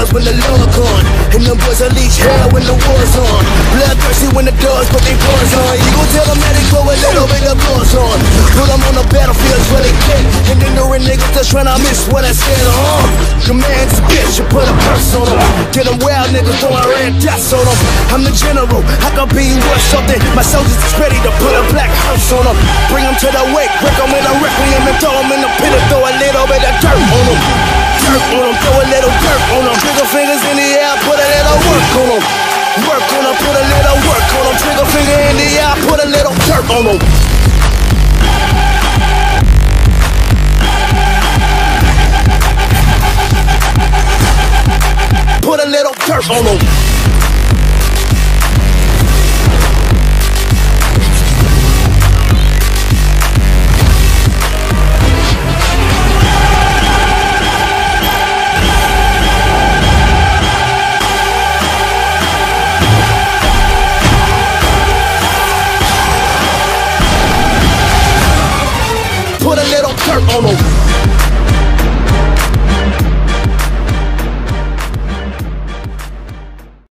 shells when the Lord gone. And them boys unleash hell when the war's on. Bloodthirsty when the dogs put their paws on. You gon' tell them that they grow a little bit of blows on. Put them on the battlefields where they can. And then the niggas just tryna miss what I said, uh. Commands a bitch, you put a curse on them. Get them wild niggas throw throwing red dots on them. I'm the general, I can be worth something. My soldiers is ready to put a black hearse on them. Bring them to the wake, break them in a requiem and throw them in the pit on them, throw a little dirt on them. Trigger fingers in the air, put a little work on them. Work on them, put a little work on them. Trigger finger in the air, put a little dirt on them. Put a little dirt on them.